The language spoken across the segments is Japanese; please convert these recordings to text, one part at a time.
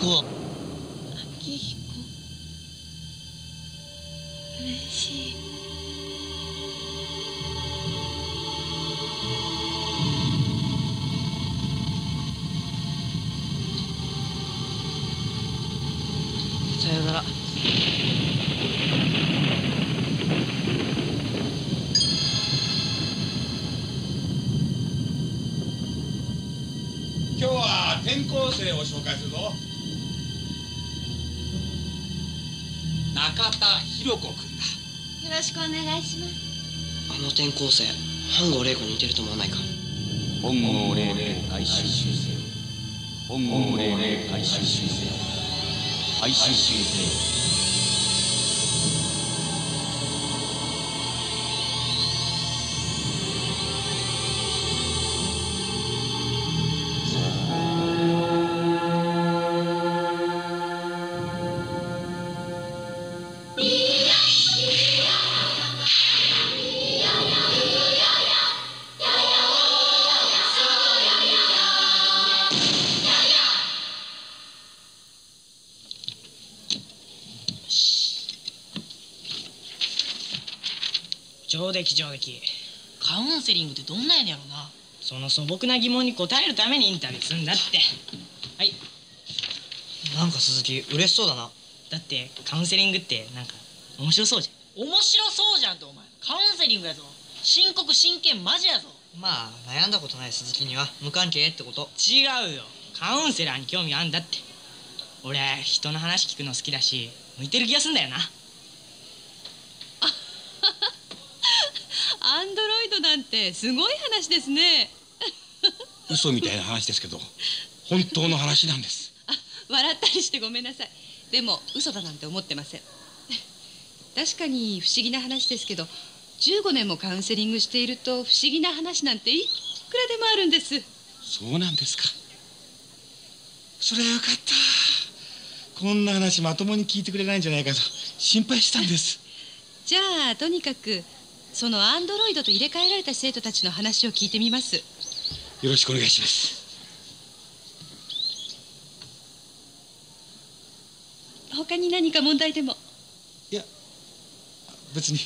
彦明彦嬉しいさよなら。今日は転校生を紹介するぞ。だ。よろしくお願いします。あの転校生本郷玲子に似てると思わないか？本郷霊子改修修正本郷霊子改修修正改修修正上出来上出来。カウンセリングってどんなんやねやろな。その素朴な疑問に答えるためにインタビューすんだって。はい。なんか鈴木嬉しそうだな。だってカウンセリングってなんか面白そうじ面白そうじゃんってお前。カウンセリングやぞ。深刻真剣マジやぞ。ゃんまあ悩んだことない鈴木には。無関係ってこと。ゃん違うよ。カウンセラーに興味あんだって。俺人の話聞くの好きだし向いてる気がすんだよなアンドロイドなんてすごい話ですね。嘘みたいな話ですけど本当の話なんです。笑ったりしてごめんなさい。でも嘘だなんて思ってません。確かに不思議な話ですけど15年もカウンセリングしていると不思議な話なんていくらでもあるんです。そうなんですか。それはよかった。こんな話まともに聞いてくれないんじゃないかと心配したんです。じゃあとにかくそのアンドロイドと入れ替えられた生徒たちの話を聞いてみます。よろしくお願いします。他に何か問題でも。いや別に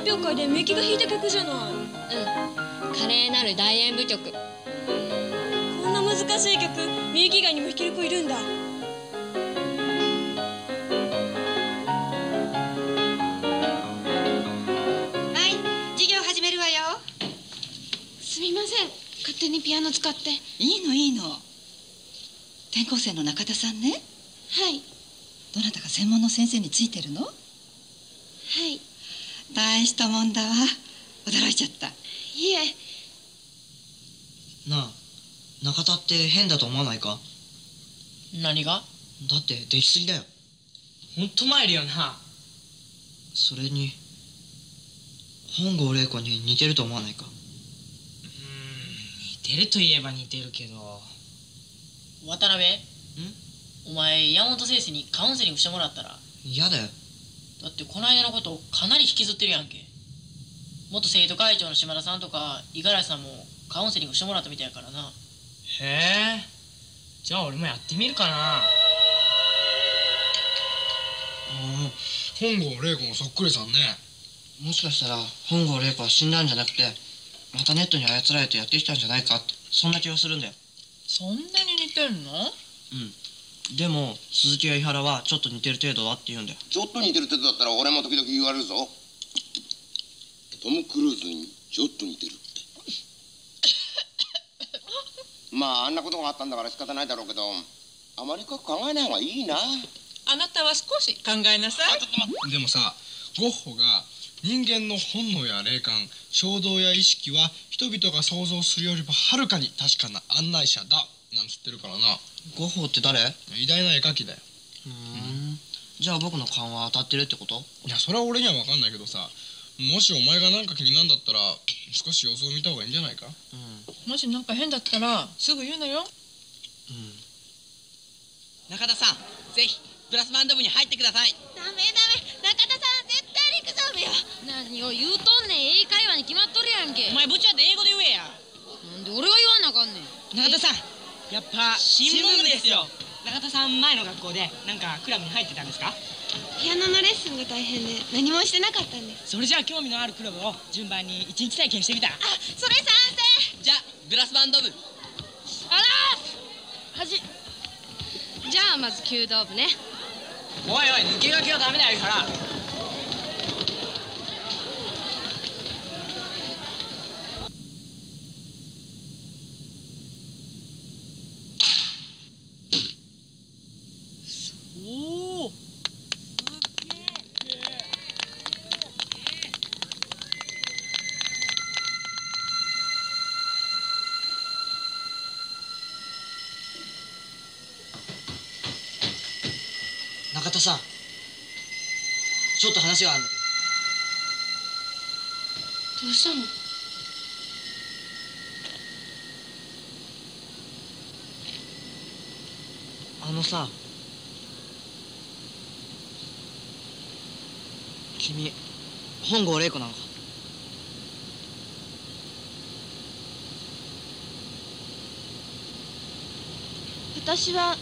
発表会でメキが弾いた曲じゃない。うん。華麗なる大演舞曲。こんな難しい曲みゆき以外にも弾ける子いるんだ。はい。授業始めるわよ。すみません。勝手にピアノ使って。いいのいいの。転校生の中田さんね。はい。どなたか専門の先生についてるの？はい大したもんだわ。驚いちゃった。いえ。なあ中田って変だと思わないか？何が？だって出来すぎだよ。ほんと参るよな。それに本郷玲子に似てると思わないか？似てるといえば似てるけど。渡辺？お前山本先生にカウンセリングしてもらったら？嫌だよだってこの間のことかなり引きずってるやんけ。元生徒会長の島田さんとか五十嵐さんもカウンセリングしてもらったみたいやからな。へえ。じゃあ俺もやってみるかな。ああ本郷玲子もそっくりさんね。もしかしたら本郷玲子は死んだんじゃなくてまたネットに操られてやってきたんじゃないかってそんな気がするんだよ。そんなに似てんの？うんでも鈴木や井原はちょっと似てる程度だって言うんだよ。ちょっと似てる程度だったら俺も時々言われるぞ。トム・クルーズにちょっと似てるって。まああんなことがあったんだから仕方ないだろうけどあまり深く考えない方がいいな。あなたは少し考えなさい。でもさゴッホが人間の本能や霊感衝動や意識は人々が想像するよりもはるかに確かな案内者だなんつってるからな。ゴッホって誰？偉大な絵描きだよ。うん。じゃあ僕の勘は当たってるってこと？いやそれは俺には分かんないけどさもしお前が何か気になんだったら少し様子を見た方がいいんじゃないか？もしなんか変だったらすぐ言うのよ。中田さんぜひブラスバンド部に入ってください。ダメダメ。中田さん絶対陸上部よ。何を言うとんねん。英会話に決まっとるやんけ。お前部長で英語で言えや。なんで俺が言わなあかんねん。中田さんやっぱ新聞部ですよ。中田さん前の学校でなんかクラブに入ってたんですか？ピアノのレッスンが大変で何もしてなかったんで。すそれじゃあ興味のあるクラブを順番に一日体験してみた。らあそれ賛成。じゃあブラスバンド部。あらはじじゃあまず弓道部ね。おいおい抜け駆けはダメだよからおお中田さん。ちょっと話があるんだけどどうしたの？あのさ。君本郷玲子なのか？私は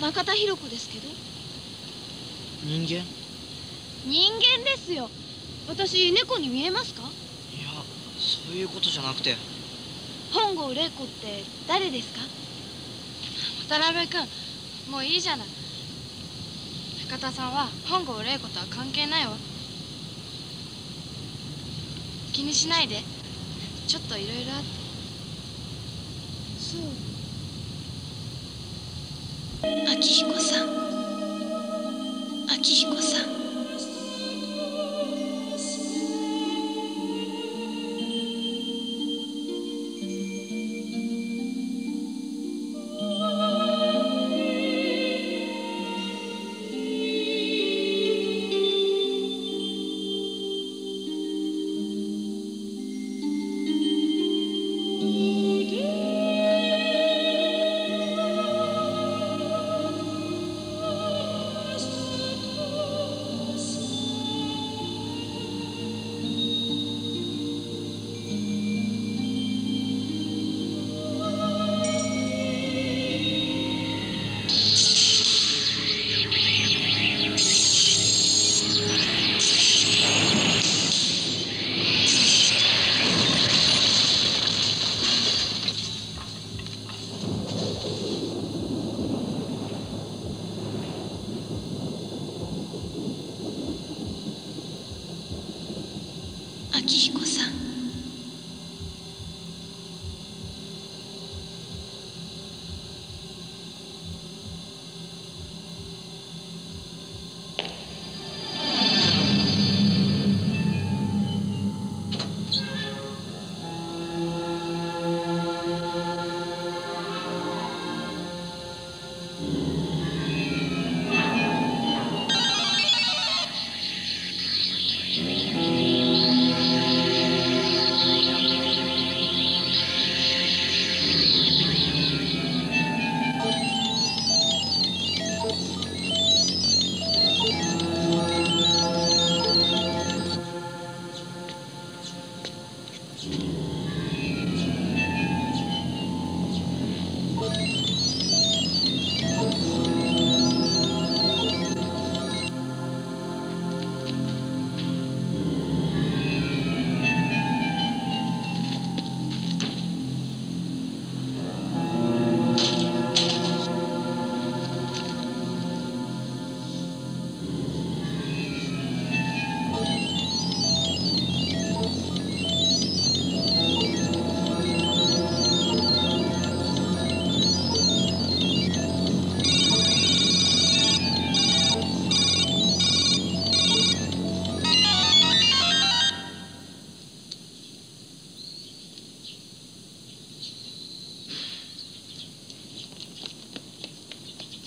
中田博子ですけど人間？人間ですよ。私猫に見えますか？いやそういうことじゃなくて。本郷玲子って誰ですか？渡辺君もういいじゃない。中田さんは本郷玲子とは関係ないわ。気にしないで。ちょっといろいろあって。そう。明彦さん明彦さん。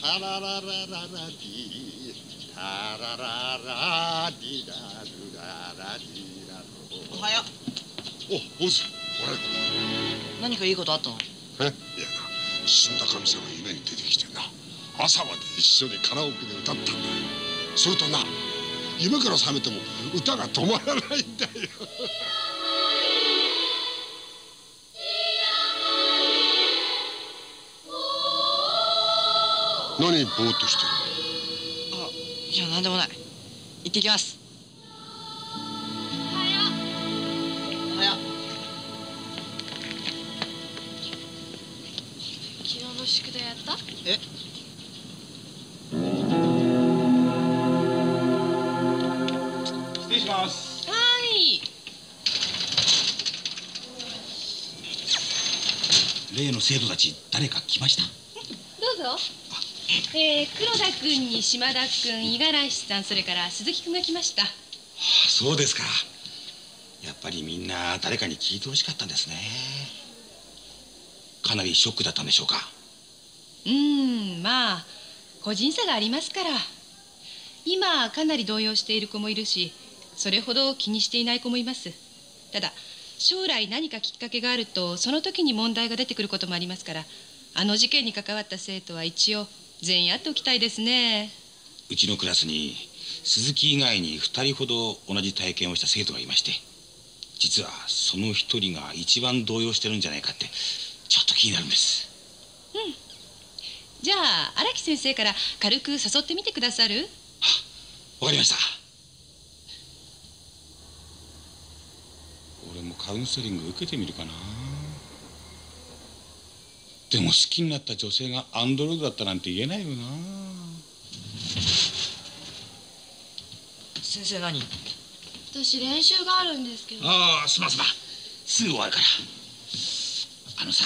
タラララララディタラララディラルララディラおはよおボスおはよう何かいいことあったのえいやな死んだ神様が夢に出てきてな朝まで一緒にカラオケで歌ったんだよそれとな夢から覚めても歌が止まらないんだよ何ぼーっとしてるあいや何でもない。行ってきます。おはよう昨日の宿題やった？え？失礼します。はい。例の生徒たち誰か来ました？どうぞえー、黒田君に島田君五十嵐さんそれから鈴木君が来ました。そうですか。やっぱりみんな誰かに聞いてほしかったんですね。かなりショックだったんでしょうか。うーんまあ個人差がありますから。今かなり動揺している子もいるしそれほど気にしていない子もいます。ただ将来何かきっかけがあるとその時に問題が出てくることもありますからあの事件に関わった生徒は一応全員やっておきたいですね。うちのクラスに鈴木以外に2人ほど同じ体験をした生徒がいまして実はその1人が一番動揺してるんじゃないかってちょっと気になるんです。じゃあ荒木先生から軽く誘ってみてくださる？わかりました。俺もカウンセリング受けてみるかなでも好きになった女性がアンドロイドだったなんて言えないよな。先生何？私練習があるんですけど。ああすまんすまん。すぐ終わるから。あのさ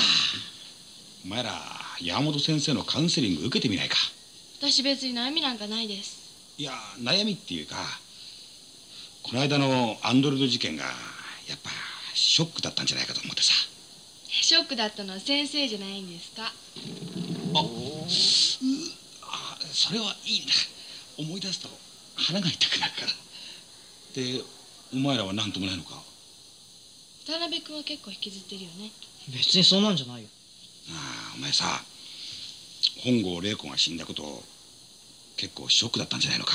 お前ら山本先生のカウンセリング受けてみないか。私別に悩みなんかないです。いや悩みっていうかこの間のアンドロイド事件がやっぱショックだったんじゃないかと思ってさショックだったのは先生じゃないんですか？あそれはいいな。思い出すと腹が痛くなるから。でお前らは何ともないのか？渡辺君は結構引きずってるよね。別にそんなんじゃないよ。ああお前さ本郷玲子が死んだこと結構ショックだったんじゃないのか？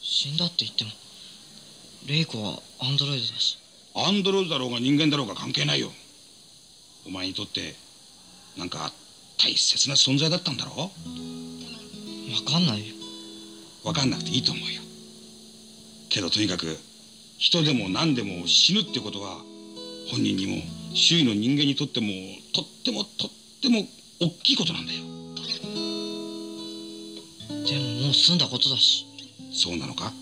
死んだって言っても玲子はアンドロイドだし。アンドロイドだろうが人間だろうが関係ないよお前にとってなんか大切な存在だったんだろ？分かんないよ。分かんなくていいと思うよ。けどとにかく人でも何でも死ぬってことは本人にも周囲の人間にとってもとってもとっても大きいことなんだよ。でももう済んだことだし。そうなのか？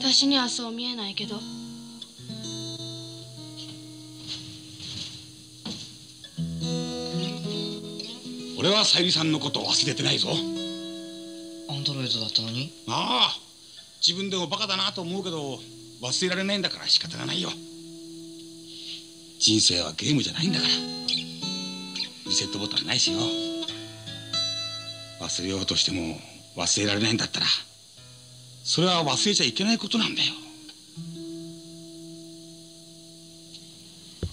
私にはそう見えないけど俺はさゆりさんのことを忘れてないぞ。アンドロイドだったのに？ああ自分でもバカだなと思うけど忘れられないんだから仕方がないよ。人生はゲームじゃないんだから。リセットボタンないしよ。忘れようとしても忘れられないんだったらそれは忘れちゃいけないことなんだよ